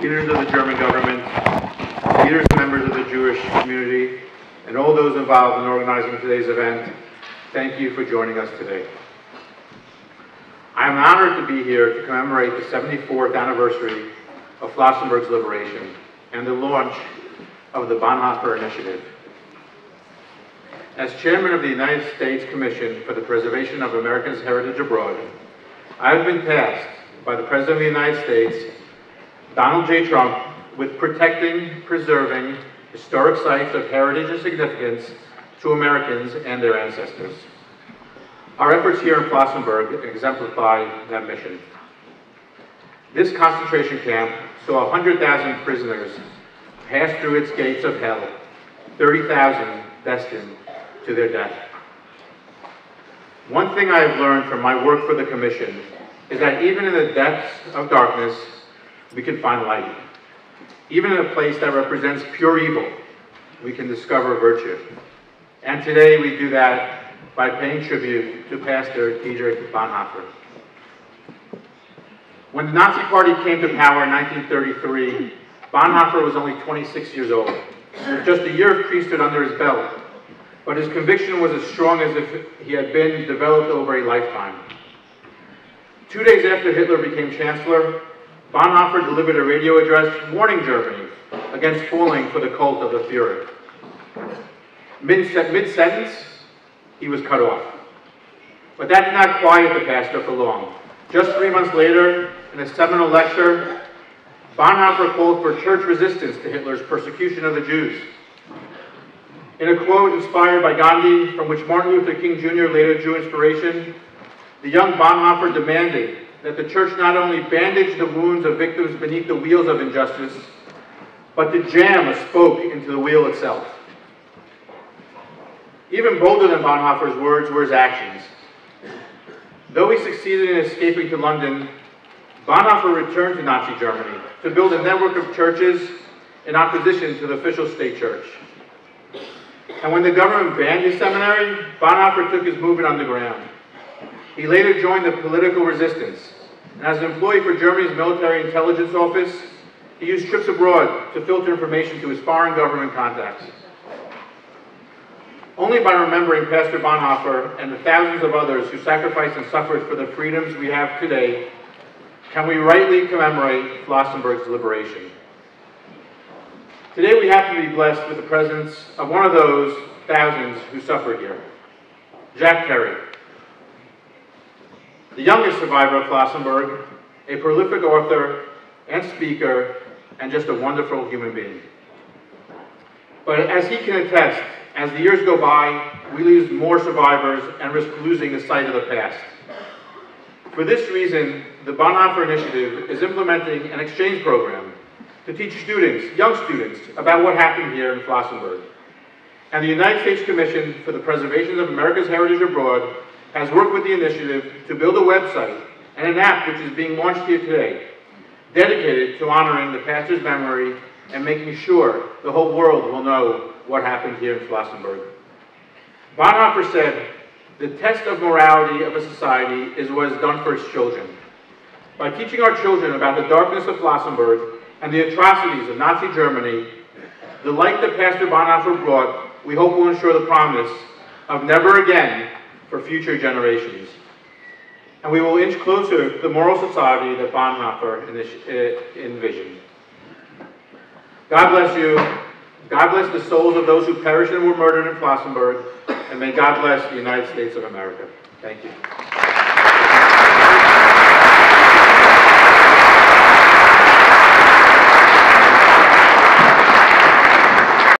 leaders of the German government, leaders and members of the Jewish community, and all those involved in organizing today's event, thank you for joining us today. I am honored to be here to commemorate the 74th anniversary of Flossenburg's liberation and the launch of the Bonhoeffer Initiative. As chairman of the United States Commission for the Preservation of Americans' Heritage Abroad, I have been tasked by the President of the United States, Donald J. Trump, with protecting, preserving historic sites of heritage and significance to Americans and their ancestors. Our efforts here in Flossenburg exemplify that mission. This concentration camp saw 100,000 prisoners pass through its gates of hell, 30,000 destined to their death. One thing I have learned from my work for the Commission is that even in the depths of darkness, we can find light. Even in a place that represents pure evil, we can discover virtue. And today we do that by paying tribute to Pastor Dietrich Bonhoeffer. When the Nazi Party came to power in 1933, Bonhoeffer was only 26 years old, with just a year of priesthood under his belt but his conviction was as strong as if he had been developed over a lifetime. Two days after Hitler became chancellor, Bonhoeffer delivered a radio address warning Germany against falling for the cult of the Fuhrer. Mid-sentence, he was cut off. But that did not quiet the pastor for long. Just three months later, in a seminal lecture, Bonhoeffer called for church resistance to Hitler's persecution of the Jews. In a quote inspired by Gandhi, from which Martin Luther King Jr. later drew inspiration, the young Bonhoeffer demanded that the church not only bandage the wounds of victims beneath the wheels of injustice, but to jam a spoke into the wheel itself. Even bolder than Bonhoeffer's words were his actions. Though he succeeded in escaping to London, Bonhoeffer returned to Nazi Germany to build a network of churches in opposition to the official state church. And when the government banned his seminary, Bonhoeffer took his movement underground. He later joined the political resistance. And as an employee for Germany's military intelligence office, he used trips abroad to filter information to his foreign government contacts. Only by remembering Pastor Bonhoeffer and the thousands of others who sacrificed and suffered for the freedoms we have today can we rightly commemorate Flossenburg's liberation. Today we happen to be blessed with the presence of one of those thousands who suffered here, Jack Terry. The youngest survivor of Flossenburg, a prolific author and speaker, and just a wonderful human being. But as he can attest, as the years go by, we lose more survivors and risk losing the sight of the past. For this reason, the Bonhoeffer Initiative is implementing an exchange program to teach students, young students, about what happened here in Flossenburg. And the United States Commission for the Preservation of America's Heritage Abroad has worked with the initiative to build a website and an app which is being launched here today, dedicated to honoring the pastor's memory and making sure the whole world will know what happened here in Flossenburg. Bonhoeffer said, the test of morality of a society is what is done for its children. By teaching our children about the darkness of Flossenburg, and the atrocities of Nazi Germany, the light that Pastor Bonhoeffer brought, we hope will ensure the promise of never again for future generations. And we will inch closer to the moral society that Bonhoeffer uh, envisioned. God bless you. God bless the souls of those who perished and were murdered in Flossenburg. And may God bless the United States of America. Thank you.